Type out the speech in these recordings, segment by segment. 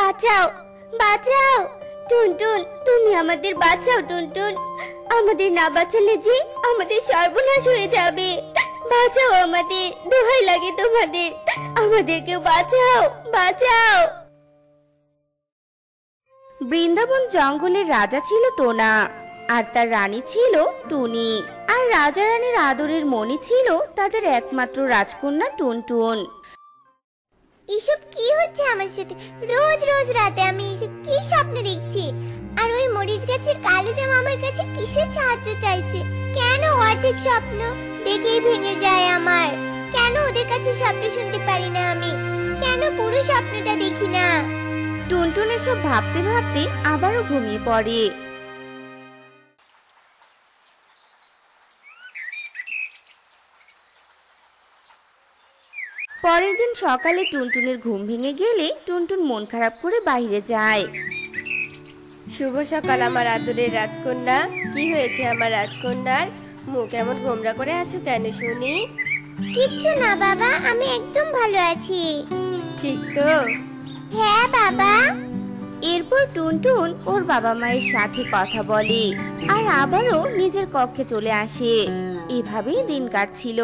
বাঁচাও বাঁচাও। টুনটুন, তুমি আমাদের বাঁচাও, টুনটুন। আমাদের না বাঁচালে যে আমাদের সর্বনাশ হয়ে যাবে। বাঁচাও আমাদের, দোহাই লাগে তোমাদের। আমাদেরকে বাঁচাও বাঁচাও। বৃন্দাবন জঙ্গলের রাজা ছিল টোনা, আর তার রানী ছিল টুনি। আর রাজা রানীর আদরের মণি ছিল তাদের একমাত্র রাজকন্যা টুনটুন। এসব কি হচ্ছে আমার সাথে? রোজ রোজ রাতে আমি এসব কি স্বপ্ন দেখছি? আর ওই মরিচ গাছের কালো জামা আমার কাছে কিসের সাহায্য চাইছে? কেন অর্ধেক স্বপ্ন দেখেই ভেঙে যায় আমার? কেন ওদের কাছে স্বপ্ন শুনতে পারি না আমি? কেন পুরো স্বপ্নটা দেখি না? টুনটুন এসব ভাবতে ভাবতে আবারও ঘুমিয়ে পড়ে। পরের দিন সকালে টুনটুনের ঘুম ভেঙে গেলে টুনটুন মন খারাপ করে বাইরে যায়। শুভ সকাল আমার আদরের রাজকন্যা। কি হয়েছে আমার রাজকন্যার? মুখ এমন গোমরা করে আছো কেন শুনি? কিচ্ছু না বাবা আমি একদম ভালো আছি। ঠিক তো। হ্যাঁ বাবা। এরপর টুনটুন ওর বাবা মায়ের সাথে কথা বলে আর আবারও নিজের কক্ষে চলে আসে। এভাবেই দিন কাটছিল।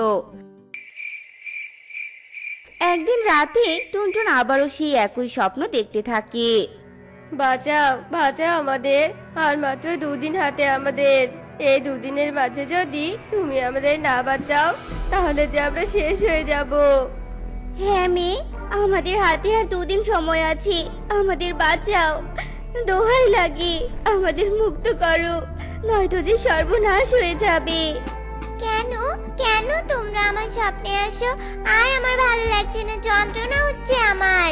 একদিন রাতে টুনটুন আবারও সেই একই স্বপ্ন দেখতে থাকে। বাঁচাও বাঁচাও আমাদের আর মাত্র দুদিন হাতে আমাদের। এই দুদিনের মাঝে যদি তুমি আমাদের না বাঁচাও তাহলে যে আমরা শেষ হয়ে যাব। হ্যাঁ মেয়ে আমাদের হাতে আর দুদিন সময় আছে। আমাদের বাঁচাও। দোহাই লাগে আমাদের মুক্ত করো। নয়তো যে সর্বনাশ হয়ে যাবে। কেন? কেন তোমরা আমার স্বপ্নে আসো? আর আমার ভালো লাগছে না যন্ত্রণা হচ্ছে আমার।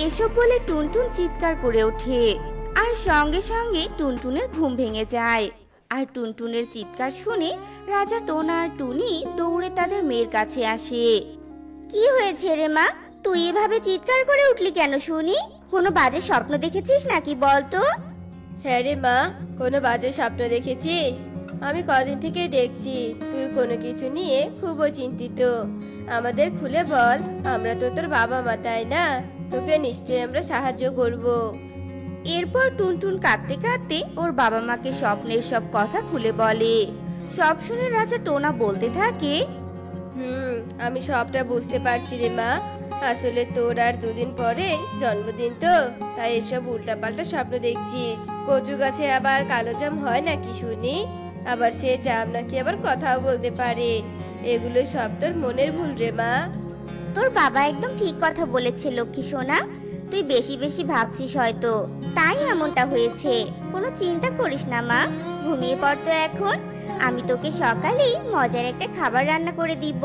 এসব বলে টুনটুন চিৎকার করে ওঠে। আর সঙ্গে সঙ্গে টুনটুনের ঘুম ভেঙে যায়। আর টুনটুনের চিৎকার শুনে রাজা টোনা আর টুনি দৌড়ে তাদের মেয়ের কাছে আসে। কি হয়েছে রে মা? তুই এভাবে চিৎকার করে উঠলি কেন শুনি? কোনো বাজে স্বপ্ন দেখেছিস নাকি বল তো হ্যাঁ রে মা কোনো বাজে স্বপ্ন দেখেছিস? আমি কদিন থেকে দেখছি তুই কোনো কিছু নিয়ে খুবই চিন্তিত। আমাদের খুলে বল আমরা তো তোর বাবা মা তাই না? তোকে নিশ্চয়ই আমরা সাহায্য করব। এরপর টুনটুন কাঁদতে কাঁদতে ওর বাবা মাকে স্বপ্নের সব কথা খুলে বলে। সব শুনে রাজা টোনা বলতে থাকে হুম আমি সবটা বুঝতে পারছি রে মা। আসলে তোর আর দুদিন পরে জন্মদিন তো তাই এসব উল্টাপাল্টা স্বপ্ন দেখছিস। কচু গাছে আবার কালো জাম হয় নাকি শুনি? আবার সে জাম নাকি আবার কথাও বলতে পারে। এগুলো সব তোর মনের ভুল রে মা। তোর বাবা একদম ঠিক কথা বলেছে লক্ষ্মী সোনা। তুই বেশি বেশি ভাবছিস হয়তো। তাই এমনটা হয়েছে। কোনো চিন্তা করিস না মা। ঘুমিয়ে পড় তো এখন। আমি তোকে সকালেই মজার একটা খাবার রান্না করে দিব।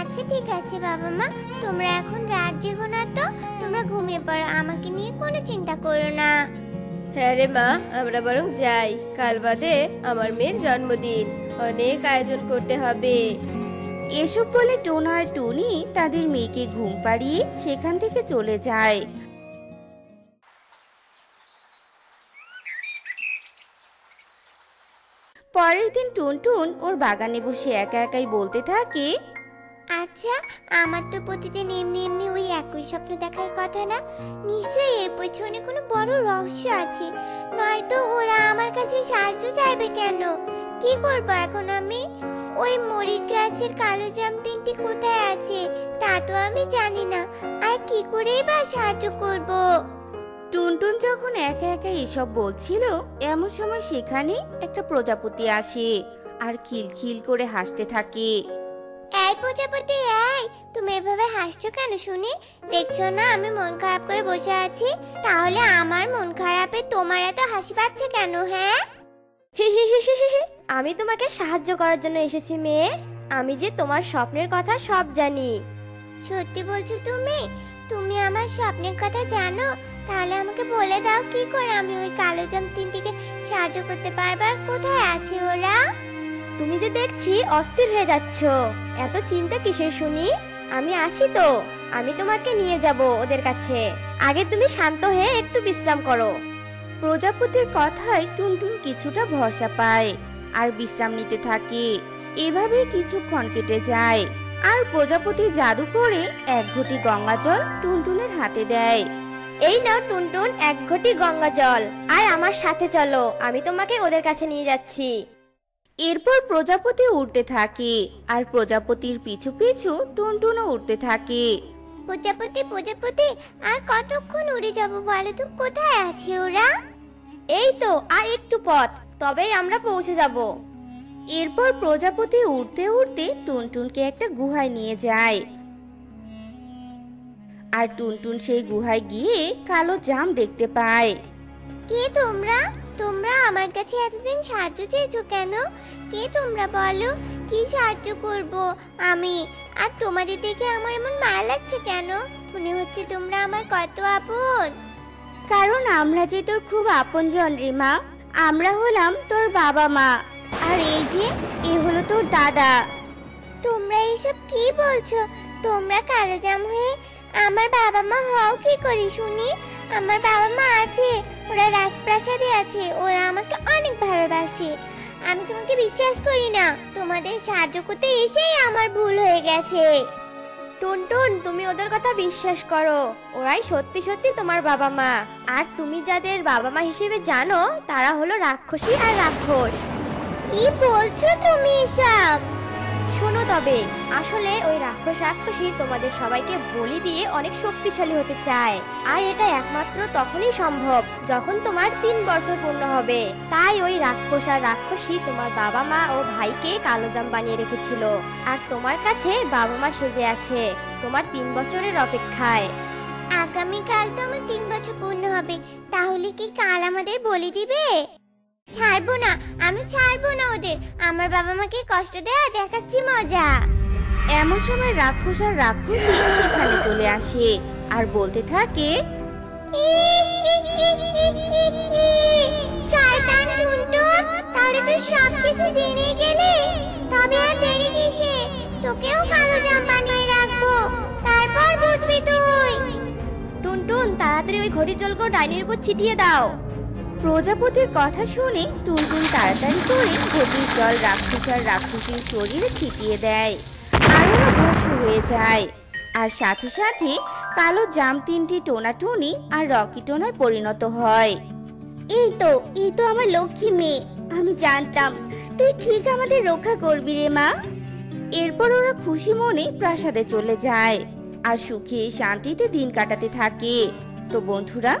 আচ্ছা ঠিক আছে বাবা মা। তোমরা এখন রাত জেগো না তো। তোমরা ঘুমিয়ে পড়ো। আমাকে নিয়ে কোনো চিন্তা করো না। হ্যাঁ রে মা, আমরা বরং যাই। কাল বাদে আমার মেয়ের জন্মদিন। অনেক আয়োজন করতে হবে। এসব বলে টোনা আর টুনি তাদের মেয়েকে ঘুম পাড়িয়ে সেখান থেকে চলে যায়। পরের দিন টুনটুন ওর বাগানে বসে একা একাই বলতে থাকে আচ্ছা আমার তো প্রতিদিন এমনি এমনি ওই একই স্বপ্ন দেখার কথা না। নিশ্চয়ই এর পেছনে কোনো বড় রহস্য আছে। নয়তো ওরা আমার কাছে সাহায্য চাইবে কেন? কি করব এখন আমি? ওই মরিচ গাছের কালো জাম তিনটি কোথায় আছে? তা তো আমি জানি না। আর কি করেই বা সাহায্য করব? টুনটুন যখন একা একা এসব বলছিল, এমন সময় সেখানে একটা প্রজাপতি আসে আর খিলখিল করে হাসতে থাকে। এই প্রজাপতি এই তুমি এভাবে হাসছো কেন শুনি? দেখছ না আমি মন খারাপ করে বসে আছি। তাহলে আমার মন খারাপে তোমার এত হাসি পাচ্ছে কেন হ্যাঁ? আমি তোমাকে সাহায্য করার জন্য এসেছি মেয়ে। আমি যে তোমার স্বপ্নের কথা সব জানি। সত্যি বলছো তুমি? তুমি আমার স্বপ্নের কথা জানো? তাহলে আমাকে বলে দাও কি করে আমি ওই কালো জাম তিনটিকে সাহায্য করতে পারব আর কোথায় আছে ওরা? তুমি যে দেখছি অস্থির হয়ে যাচ্ছ। এত চিন্তা কিসের শুনি? আমি আসি তো। আমি তোমাকে নিয়ে যাব ওদের কাছে। আগে তুমি শান্ত হয়ে একটু বিশ্রাম করো। প্রজাপতির কথায় টুনটুন কিছুটা ভরসা পায়। আর বিশ্রাম নিতে থাকে। এভাবে কিছুক্ষণ কেটে যায়। আর প্রজাপতি জাদু করে এক ঘটি গঙ্গা জল টুনটুনের হাতে দেয়। এই নাও টুনটুন, এক ঘটি গঙ্গা জল। আর আমার সাথে চলো। আমি তোমাকে ওদের কাছে নিয়ে যাচ্ছি। এরপর প্রজাপতি উড়তে থাকে আর প্রজাপতির পিছু পিছু টুনটুনও উড়তে থাকে। প্রজাপতি প্রজাপতি আর কতক্ষণ উড়ে যাব বলো তো? কোথায় আছে ওরা? এই তো আর একটু পথ তবেই আমরা পৌঁছে যাব। এরপর প্রজাপতি উড়তে উড়তে টুনটুনকে একটা গুহায় নিয়ে যায়। আর টুনটুন সেই গুহায় গিয়ে কালো জাম দেখতে পায়। কে তোমরা? তোমরা আমার কাছে এতদিন সাহায্য চেয়েছো কেন? কে তোমরা বলো? কি সাহায্য করব আমি? আর তোমাদের দেখে আমার এমন মায়া লাগছে কেন? মনে হচ্ছে তোমরা আমার কত আপন। কারণ আমরা যে তোর খুব আপনজন রে মা আমরা হলাম তোর বাবা মা। আর এই যে এ হলো তোর দাদা। তোমরা এইসব কি বলছো? তোমরা কালো জাম হয়ে আমার বাবা মা হও কি করি শুনি? আমার বাবা মা আছে। ওরা রাজপ্রাসাদে আছে ওরা আমাকে অনেক ভালোবাসে। আমি তোমাকে বিশ্বাস করি না তোমাদের সাহায্য করতে এসেই আমার ভুল হয়ে গেছে। টুনটুন তুমি ওদের কথা বিশ্বাস করো। ওরাই সত্যি সত্যি তোমার বাবা মা আর তুমি যাদের বাবা মা হিসেবে জানো তারা হলো রাক্ষসী আর রাক্ষস। কি বলছো তুমি এসব? শোনো তবে, আসলে ওই রাক্ষস রাক্ষসী তোমাদের সবাইকে বলি দিয়ে অনেক শক্তিশালী হতে চায়। আর এটা একমাত্র তখনই সম্ভব যখন তোমার তিন বছর পূর্ণ হবে। তাই ওই রাক্ষস আর রাক্ষসী তোমার বাবা মা ও ভাইকে কালোজাম বানিয়ে রেখেছিল। আর তোমার কাছে বাবা মা সেজে আছে তোমার তিন বছরের অপেক্ষায়। আগামীকাল তো আমার তিন বছর পূর্ণ হবে, তাহলে কি কাল আমাদের বলি দিবে? ছাড়বো না আমি ছাড়বো না ওদের। আমার বাবা মাকে কষ্ট দেয়া দেখাচ্ছি মজা। এমন সময় রাক্ষস আর রাক্ষসী সেখানে চলে আসে আর বলতে থাকে শয়তান টুনটুন তাহলে তুই সব কিছু জেনে গেলি? তবে আর দেরি কিসে? তোকেও কালো জাম বানিয়ে রাখব। তারপর বুঝবি তুই। টুনটুন তাড়াতাড়ি ওই ঘড়ির জলকে ডাইনির উপর ছিটিয়ে দাও। প্রজাপতির কথা শুনে টুনটুন তাড়াতাড়ি করে ঘটির জল রাক্ষস আর রাক্ষসীর শরীরে ছিটিয়ে দেয়। আর ওরা ভস্ম হয়ে যায়। আর সাথে সাথে কালো জাম তিনটি টোনাটুনি আর রকি টোনায় পরিণত হয়। এই তো এই তো আমার লক্ষ্মী মেয়ে, আমি জানতাম। তুই ঠিক আমাদের রক্ষা করবি রে মা। এরপর ওরা খুশি মনে প্রাসাদে চলে যায়। আর সুখে শান্তিতে দিন কাটাতে থাকে। তো বন্ধুরা